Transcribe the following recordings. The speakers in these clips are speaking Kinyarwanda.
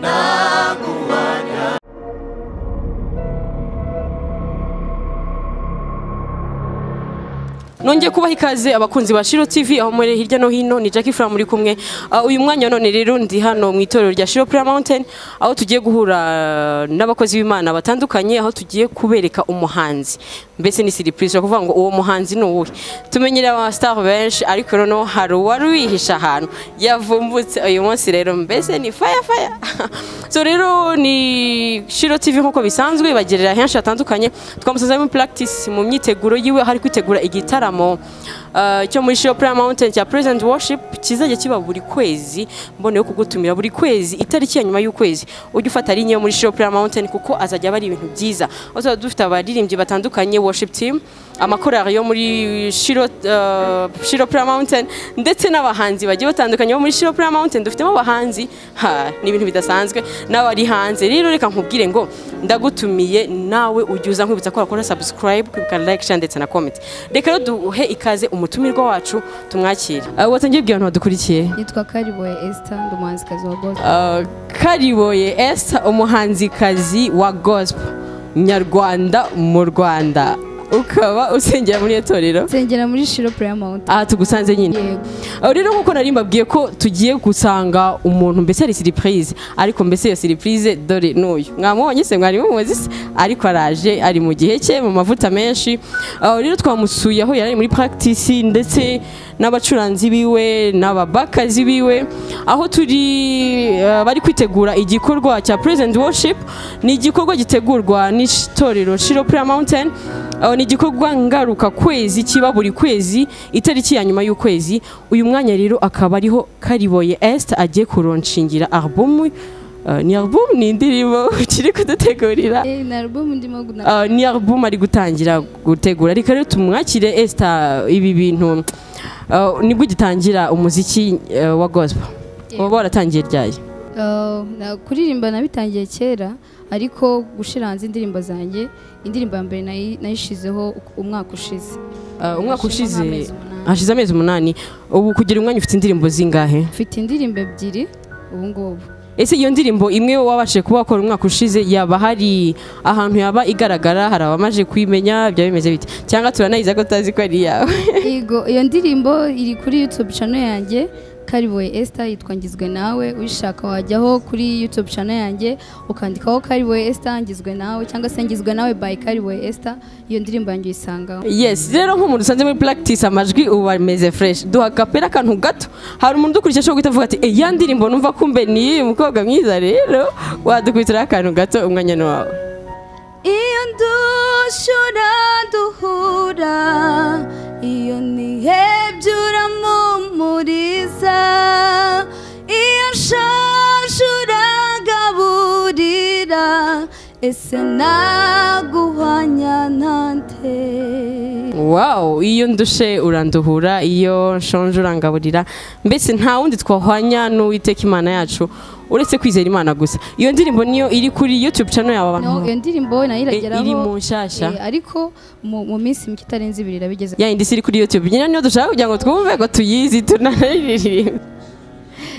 Now nongeye kubaha ikaze abakunzi ba Shiro TV aho muri hirya no hino ni Jackie Fram muri kumwe. Ah, uyu mwanya none rero ndi hano mu itorero rya Shiro Prayer Mountain aho tugiye guhura n'abakozi b'Imana batandukanye aho tugiye kubereka umuhanzi. Mbese ni surprise yo kuvuga ngo uwo muhanzi ni uwuhe? Tumenyereye aba star benshi ariko noneho hari uwari wihisha ahantu. Yavumbutse uyu munsi rero mbese ni fire fire. So rero ni Shiro TV nk'uko bisanzwe bagerera henshi hatandukanye. Twamusanze muri practice mu myiteguro yiwe hari kwitegura igitaramo. como cyo muri Shiro Prayer Mountain cya Present Worship kizajya kiba buri kwezi mboneyeho kugutumira buri kwezi itariki ya nyuma y'ukwezi. Ujye ufata linye yo muri Shiro Prayer Mountain kuko azajya aba ari ibintu byiza. Tuba dufite abaririmbyi batandukanye worship team amakorari yo muri Shiro, Shiro Prayer Mountain ndetse n'abahanzi bagiye batandukanye bo muri Shiro Prayer Mountain. Dufitemo abahanzi ha ni ibintu bidasanzwe n'abari hanze. Rero reka nkubwire ngo ndagutumiye nawe ujye uza nkwibutsa ko wakora subscribe kwibuka like share ndetse na comment. Reka rero duhe ikaze umutumirwa wacu tumwakire. Uh, watangiye kubwira abantu badukurikiye yitwa kariboye Esther ndi umuhanzikazi wa gospel. Uh, kariboye Esther umuhanzikazi wa gospel. Nyarwanda mu Rwanda. Ukaba usengera muri iyo torero nsengera muri shiro mountain. Aha tugusanze nyine. Aho rero nk'uko nari mbabwiye ko tugiye gusanga umuntu mbese ari surprise. Ariko mbese iyo surprise dore n'uyu. Mwamubonye se mwari mumuzi se ariko araje ari mu gihe cye mu mavuta menshi. Aho rero twamusuye aho yari ari muri practice ndetse n'abacuranzi biwe n'ababakazi biwe. Aho turi eh, bari kwitegura igikorwa cya present worship. Ni igikorwa gitegurwa n'itorero Shiro aho ni igikorwa ngaruka kwezi kiba buri kwezi itariki ya nyuma y'ukwezi. Uyu mwanya rero akaba ariho kariboye Esther agiye kuronshingira album. Uh, ni album? Ni indirimbo? Kiri kudutegurira? Eh, ndimo guna Uh, ni ari gutangira gutegura. Reka rero tumwakire Esther ibi bintu. Uh, ni bwo gitangira umuziki wa gospel. Yego. waba waratangiye ryari? Na- kuririmba nabitangiye kera. Ariko gushira hanze indirimbo zanjye indirimbo ya mbere nayi- nayishizeho umwaka ushize. Uh, umwaka ushize hashize amezi umunani. Ubu kugira umwanya ufite indirimbo zingahe? Mfite indirimbo ebyiri ubu ngubu. Ese iyo ndirimbo imwe wabashije kuba wakora umwaka ushize yaba hari ahantu yaba igaragara hari abamaze kuyimenya byaba bimeze bite? Cyangwa turanayiza ko tutazi ko ari iyawe? Iyo ndirimbo iri kuri YouTube channel yanjye. Kariboye Esther yitwa Ngizwe nawe uyishaka wajyaho kuri YouTube channel yanjye ukandikaho Kariboye Esther Ngizwe nawe cyangwa se Ngizwe nawe by Kariboye Esther iyo ndirimbo yanjye uyisangaho. Yes rero nk'umuntu usanze muri practice amajwi ubu ameze fresh. Duha kapera akantu gato. Hari umuntu udukurikiye ashobora guhita avuga ati "Eh, ya ndirimbo numva kumbe ni iyi mukobwa mwiza rero? Wadukubitiraho akantu gato umwanya ni wawe. Iyo dushura duhura iyo nihebye uramumuriza ese naguhwanya nante wow iyo ndushe uranduhura iyo nshonje urangaburira mbese nta wundi twahwanya n'uwiteka imana yacu uretse kwizera imana gusa. Iyo ndirimbo niyo iri kuri youtube channel yawe abantu iyo ndirimbo na yo Eh, irageraho iri mu nshyashya eh, ariko mu minsi mike itarenze ibiri irabigeze. Ya indi iri kuri youtube. Nyine niyo dushaka kugira ngo twumve ngo tuyizi tunanaririmbe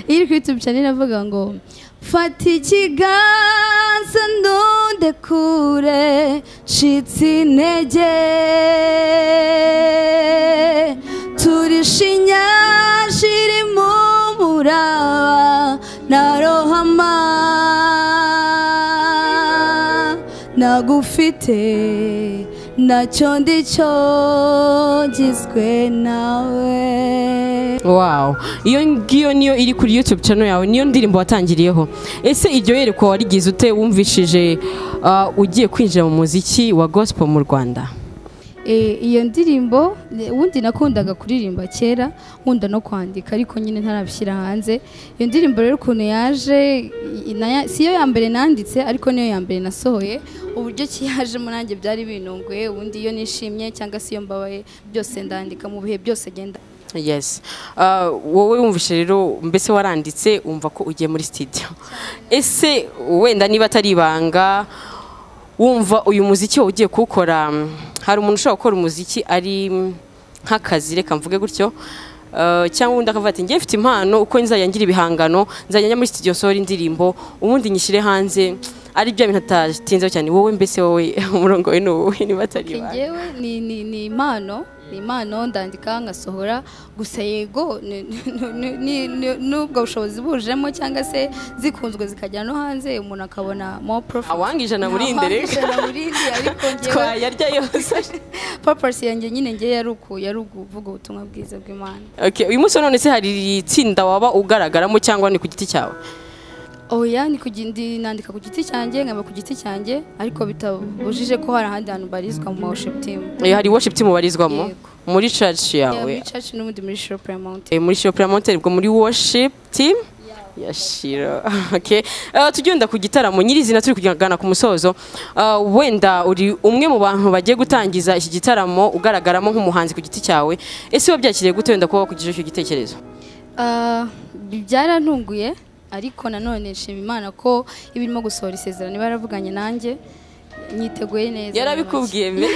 iri kuri YouTube channel iravuga ngo fata ikiganza ntunde kure ncitse intege turishinya shiri mu muraba narohama nagufite na cyo ndicyo ngizwe nawe wow. Iyo ngiyo niyo iri kuri youtube channel yawe niyo ndirimbo watangiriyeho. Ese iryo yerekwa warigize ute wumvishije uh, ugiye kwinjira mu muziki wa gospel mu rwanda? Iyo ndirimbo eh, ubundi nakundaga kuririmba kera nkunda no kwandika ariko nyine ntarabishyira hanze. Iyo ndirimbo rero ukuntu yaje si yo ya mbere nanditse ariko niyo ya mbere nasohoye uburyo ki yajemo nanjye byari binunguye ubundi iyo nishimye cyangwa se iyo mbabaye byose ndandika mu bihe byose genda yes. Uh, wowe wumvishe rero mbese waranditse wumva ko ugiye muri studio. Ese wenda niba atari ibanga wumva uyu muziki wowe ugiye kuwukora hari umuntu ushobora gukora umuziki ari nk'akazi reka mvuge gutyo. Uh, cyangwa undi akavuga ati njye mfite impano uko nzajya ngira ibihangano nzajya njya muri studio nsohora indirimbo. Ubundi nyishyire hanze ari bya bintu atatinzeho cyane. Wowe mbese wowe umurongo we ni uwuhe niba atari ngewe ni, impano. Impano ndandika ngasohora gusa yego n'ubwo bushobozi bujemo cyangwa se zikunzwe zikajya no hanze umuntu akabona more profit. Awanga ijana burindi ariko njyewe twayarya yose. Purpose yanjye nyine ngewe yari uku yari ukuvuga ubutumwa bwiza bw'imana. Uyu munsi none se hari itsinda waba ugaragaramo cyangwa ni ku giti cyawe? Oya ni kugenda nandika ku giti cyanjye nkaba ku giti cyanjye ariko bitabujije ko hari ahandi hantu barizwa mu worship team. Eh, hari worship team barizwamo? Muri church yawe? Muri church n'ubundi muri Shiro Prayer Mountain. Eh, muri Shiro Prayer Mountain ubwo muri worship team? Ya Shiro okay. Uh, tugenda ku gitaramo. Nyirizina turi kugana ku musozo. Wenda uri umwe mu bantu bagiye gutangiza iki gitaramo ugaragaramo nk'umuhanzi ku giti cyawe ese wabyakiriye gute wenda kuba wakugijeho icyo gitekerezo? Byarantunguye ariko nanone nshima imana ko iba irimo gusohora isezerano iba yaravuganye nanjye nyiteguye neza yarabikubwiye mbere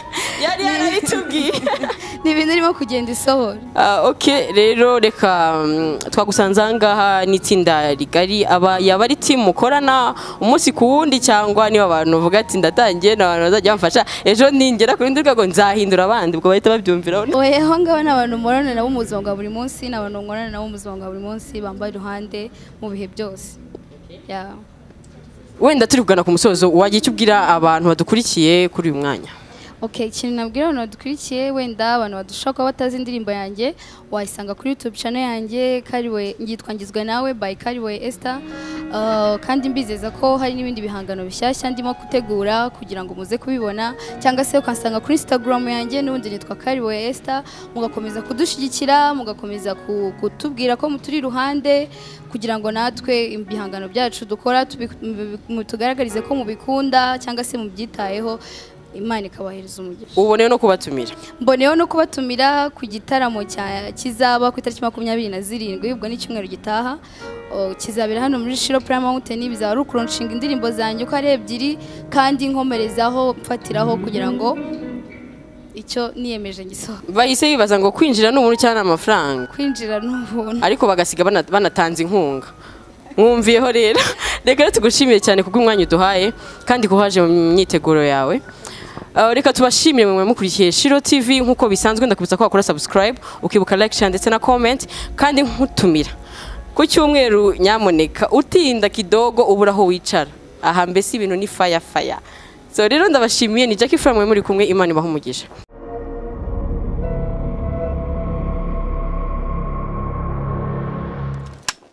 yari yarabitubwiye. ni ibintu irimo kugenda isohora. Ah, ok rero reka mm, twagusanze aha ngaha n'itsinda rigari. Aba yaba ari timu mukorana umunsi ku wundi cyangwa niba abantu bavuga ati ndatangiye ni abantu bazajya bamfasha. Ejo ningera ku rundi rwego nzahindura abandi ubwo bahita babyumviraho. Oya aho ngaho ni abantu mubonana nabo mu buzima bwa buri munsi ni abantu mubonana nabo mu buzima bwa buri munsi bambaye iruhande mu bihe byose. Wenda turi kugana ku musozo wagira icyo ubwira abantu badukurikiye kuri uyu mwanya. Ikintu nabwira abantu badukurikiye wenda abantu badushoboka kuba batazi indirimbo yanjye wayisanga kuri YouTube channel yanjye Kariwe ngitwa ngizwe nawe by Kariwe Esther. Uh, kandi mbizeza ko hari n'ibindi bihangano bishyashya ndimo gutegura kugira ngo muze kubibona cyangwa se ukansanga kuri Instagram yanjye n'ubundi nitwa Kariwe Esther. Mugakomeza kudushyigikira mugakomeza ku- kutubwira ko muturi iruhande kugira ngo natwe ibihangano byacu dukora tugaragarize ko mubikunda cyangwa se mubyitayeho. Imana ikabahereza umugisha. Uboneyeho no kubatumira. Mboneyeho no kubatumira ku gitaramo kizaba ku itariki makumyabiri na zirindwi ubwo ni icyumweru gitaha. Kizabera hano muri Shiro Prayer Mountain bizaba ari ukuronshinga indirimbo zanjye uko ari ebyiri kandi nkomerezaho mfatiraho kugira ngo icyo niyemeje ngisohoke. Bahise bibaza ngo kwinjira ni umuntu cyangwa ni amafaranga? Kwinjira ni ubuntu ariko bagasiga bana- banatanze inkunga. Mwumviyeho rero. Reka tugushimiye cyane kubw'umwanya uduhaye kandi ko waje mu myiteguro yawe. Reka tubashimire mwe mukurikiye Shiro TV nk'uko bisanzwe ndakubitsa ko wakora subscribe ukibuka like share ndetse na comment kandi nkutumira. Ku cyumweru nyamuneka utinda kidogo ubura aho wicara. Aha mbese ibintu ni fire fire. So rero ndabashimiye ni Jackie Fra mwe muri kumwe Imana ibaha umugisha.